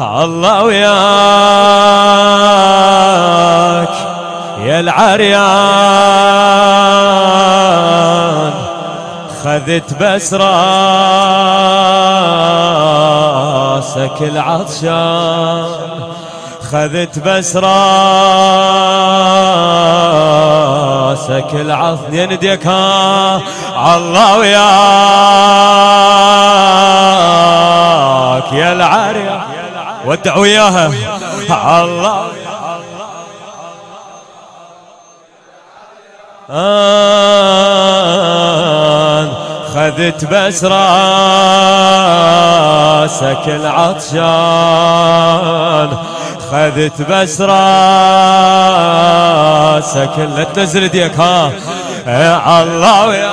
الله وياك يا العريان. خذت بس راسك العطشان. خذت بس راسك العطشان. ينديك الله وياك يا العريان. ودع وياها الله آن خذت بس راسك العطشان خذت بس راسك لا تنزل يديك ها يا الله وياك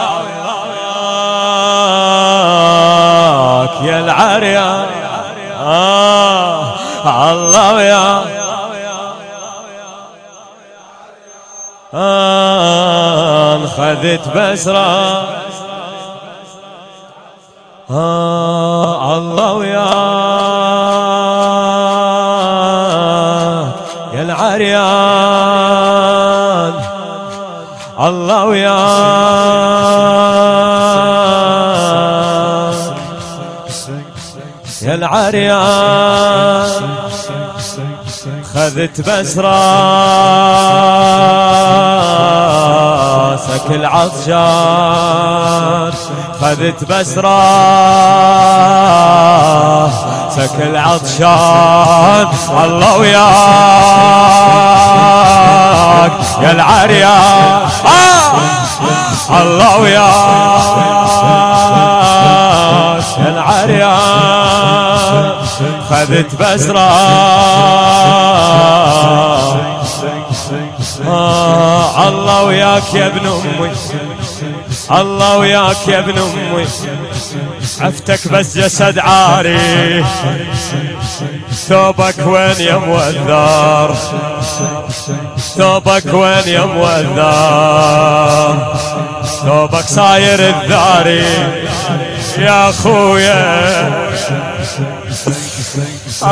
يا العريان آه الله يا. آه خذت بسرة آه الله وياك يا العريان. الله وياك يا العريان. خذت بس راسك العطشان خذت بس راسك العطشان الله وياك يا العريان. الله وياك يا العريان. خذت بسرة آه الله وياك يا ابن أمي. الله وياك يا ابن أمي. عفتك بس جسد عاري. ثوبك وين يا موذر ثوبك وين يا موذر ثوبك صاير الذاري. يا خويا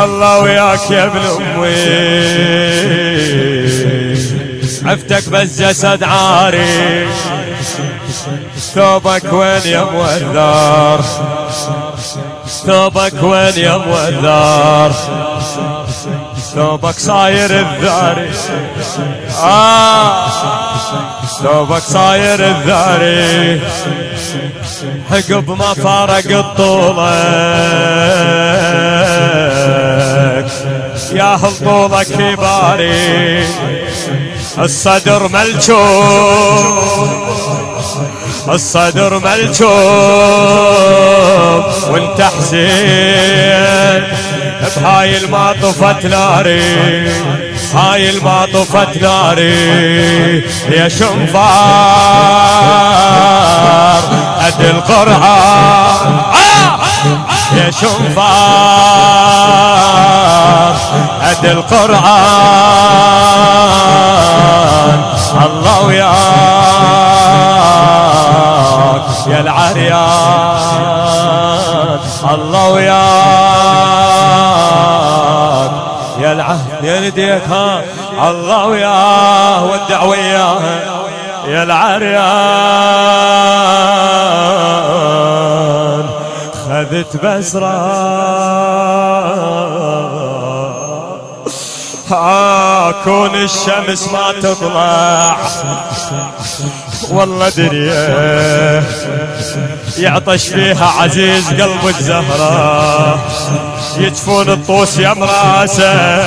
الله وياك يا ابن أمي. عفتك بس جسد عاري. ثوبك وين يا موذر ثوبك وين يا موذر ثوبك صاير الذاري آه ثوبك صاير الذاري عقب ما فارق طولك يا هل طولك في باري الصدر ملجوم الصدر ملجوم وانت حزين بهاي المعطفة ناري هاي المعطفة ناري يا شنفار قد القرآن. يا شنفار قد القرآن. الله وياك يا العريان. الله وياك. يا العهد. يا نديك ها. الله وياه ودع وياه يا العريان. خذت بسرة كون الشمس ما تطلع. والله درية. يعطش فيها عزيز قلب الزهرة. يجفون الطوس يا مراسه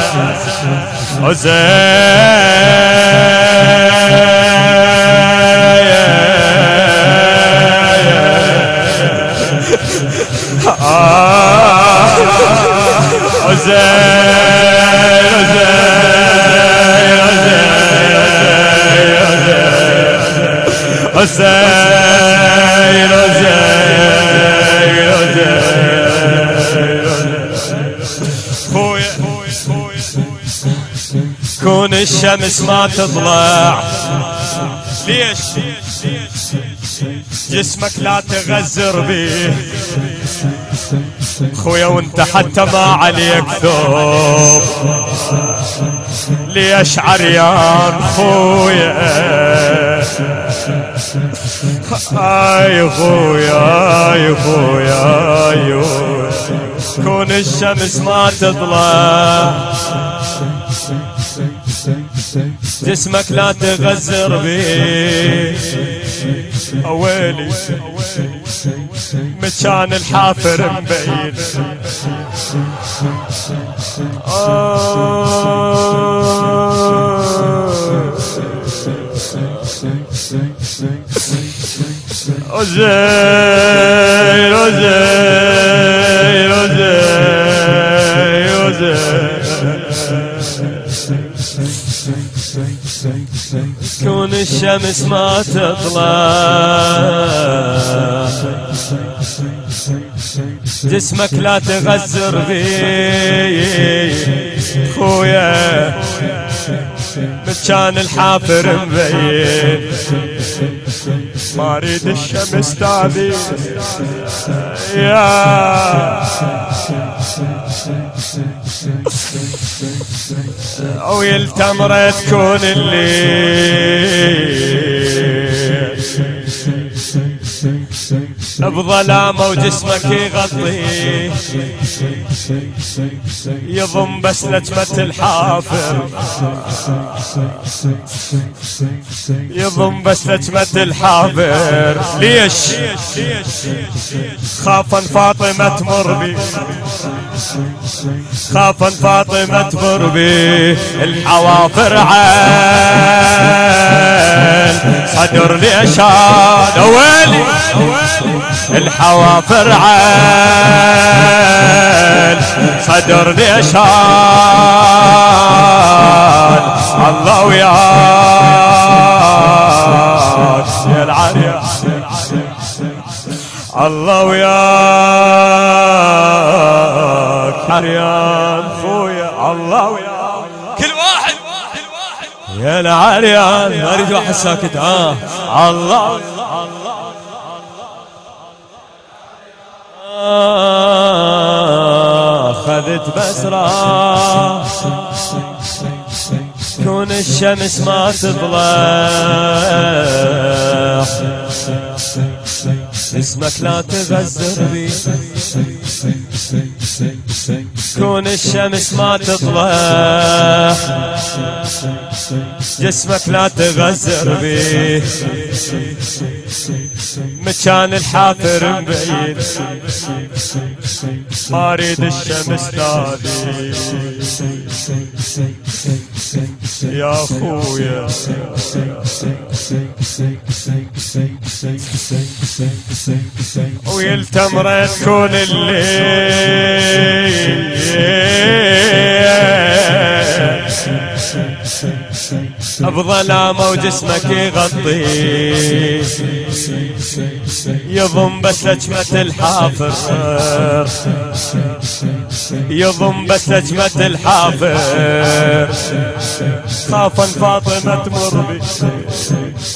حسين حسين حسين حسين حسين كون الشمس ما تطلع. ليش؟ جسمك لا تغزر بيه خويا وانت حتى ما عليك ثوب. ليش عريان خويا؟ آي خويا آي خويا آي كون الشمس ما تطلع. جسمك لا تغزر بيه أويلي. مكان الحافر مبين وزين وزين كون الشمس ما تطلع. جسمك لا تغزر بي خويا. مكان الحافر مبين. ما أريد الشمس تابي. يا. أو يلتمر تكون الليل. بظلامه وجسمك يغطي. يضم بس نجمة الحافر. يضم بس نجمة الحافر. ليش؟ خافا فاطمة تمر بي. خافا فاطمة تمر بي. الحوافر عين. صدر ليشان ويلي الحوافر عين صدر ليشان الله وياك. يا العريان الله وياك. حريان خويا. الله وياك. كل واحد. يا العريان. ما اريد واحد ساكت ها الله. اخذت بسرة كون الشمس ما تطلع اسمك لا تغزر بي كون الشمس ما تطلع؟ جسمك لا تغزر بي مكان الحافر مبين ما اريد الشمس تالي يا خويا ويلتمر تكون الليل. بظلامه وجسمك يغطي. يضم بس لجمة الحافر يضم بس لجمة الحافر خافا فاطمة تمر بي.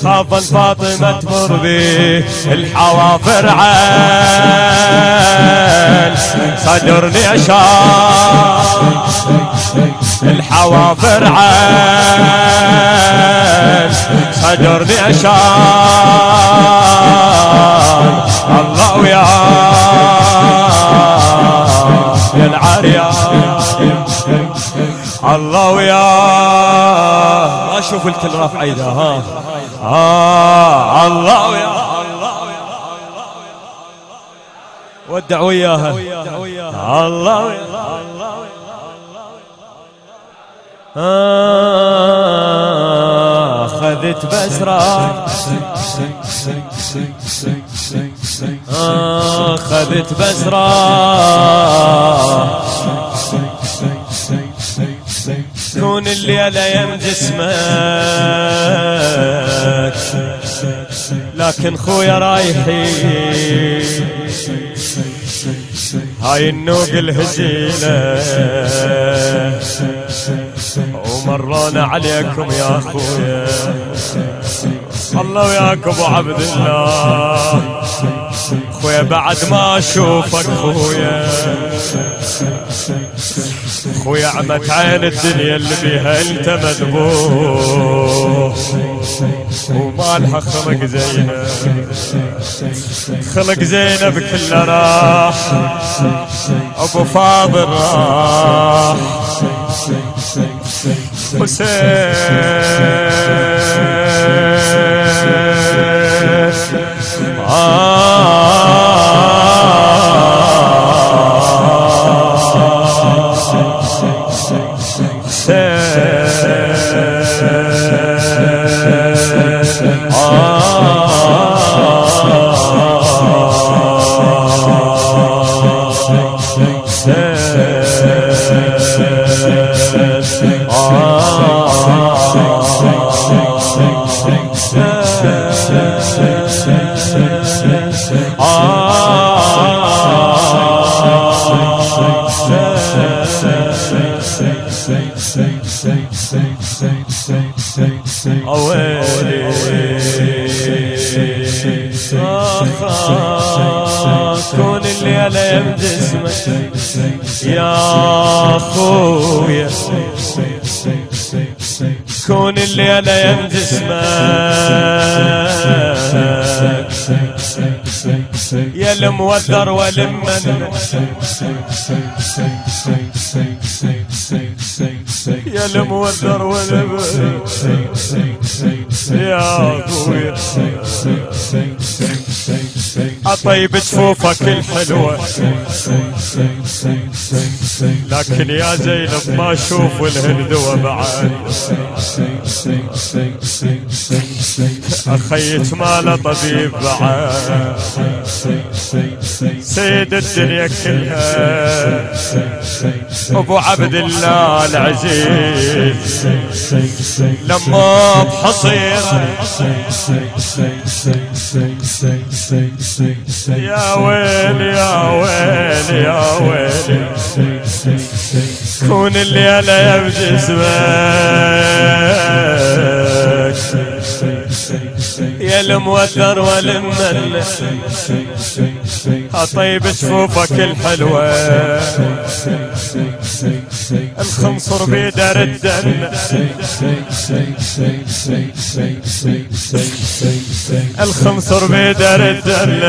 خافا فاطمة تمر بي. الحوافر عين صدرني أشار الحوافر عين صدرني أشار الله وياك يا العريان. الله وياك ما أشوف الكل رافع ايده ها. آه الله وياك ودع وياها. الله وياك آه خذت بسرة خذت بسرة كون الليلة يم جسمك. لكن خويا رايحين هاي النوق الهزيلة ومرونا عليكم يا خويا الله وياك ابو عبد الله. خويا بعد ما أشوفك خويا خويا عمت عين الدنيا اللي بيها أنت مذبوح. ومالها خلق زينب. خلق زينب كله راح. أبو فاضل راح. Ah كون الليلة يم جسمك يا خويا كون الليلة يم جسمك يا الموذر والمن يا الموذر والمن يا اخويا اطيب جفوفك الحلوة لكن يا زينب ما أشوف الهندوة بعد اخيت ماله طبيب بعد سيد الدنيا كلها. أبو عبد الله العزيز. لما بحصيرة. يا ويل يا ويل يا ويل. كون الليلة يا بجسمك يا الموثر والمن أطيب جفوفك الحلوة. الخنصر بيدر الدن الخنصر بيدر الدن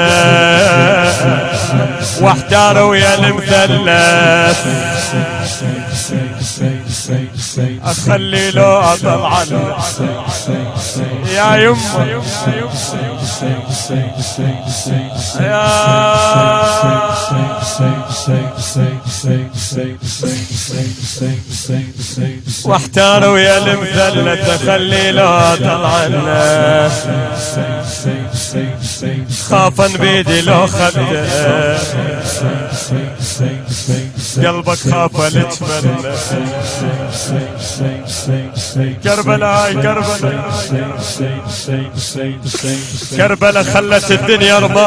واحتار ويا المثلث. أخلي له أطلع يا يمه. واحتار ويا المثلث خلي له. طلعنا خافا بيدي لو خده قلبك خاف نتمنى كربلاء كربلاء كربلاء خلت الدنيا رماد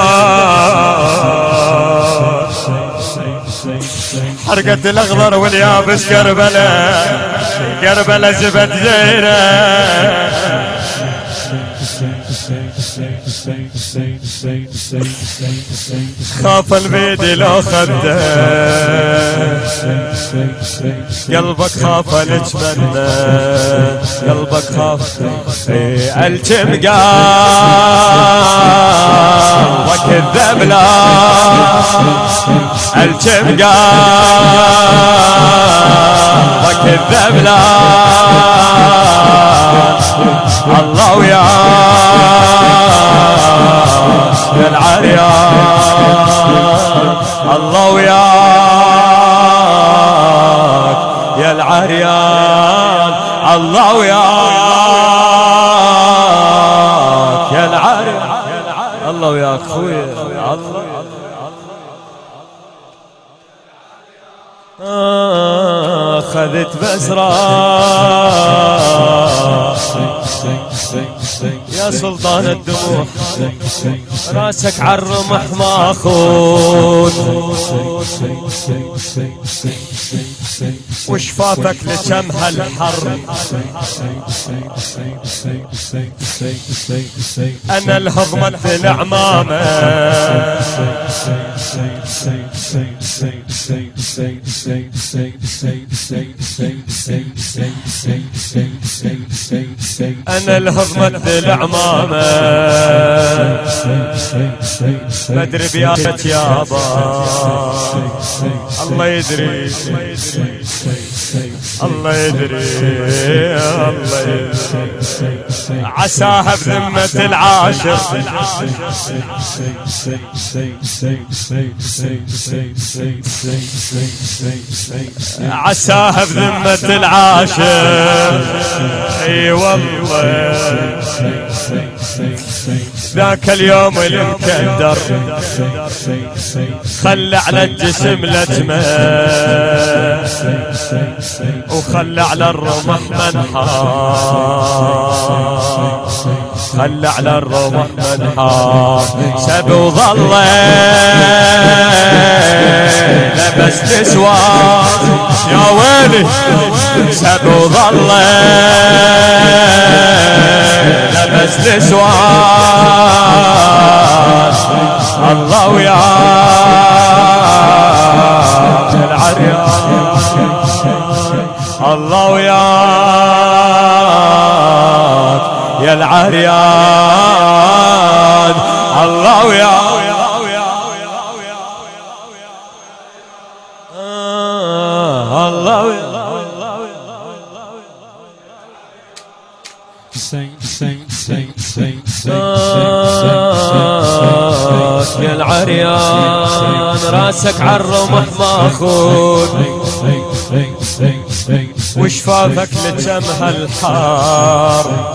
حرقت الاخضر واليابس كربلاء. كربلاء زبد زينة. خاف البيد لو خده قلبك خاف نتمنى. قلبك خاف. الجم قال وكذب لا. الجم قال وكذب لا. الله وياك يا العريان الله وياك يا العريان الله وياك يا العريان الله وياك خويا الله اخذت بسرى يا سلطان الدموع. راسك عالرمح ماخوذ وشفاتك لكم هالحر أنا الهضمة العمامة أنا الهضمة العمامة مدري بياتك يابا الله يدري. الله يدري. الله يدري. عساها بذمة العاشر. عساها بذمة العاشر. أي والله. ذاك اليوم المكدر خلى على الجسم لتمه وخلى على الرمح منحار خلى على الرمح منحار سب وظل لبس نسوان يا ويلي. سب وظل لبس نسوان الله وياك العريان الله وياك يا العريان. الله وياك آه، الله Sing, sing, آه، يا العريان راسك عالرمح ماخوذ وشفافك لجمها الحار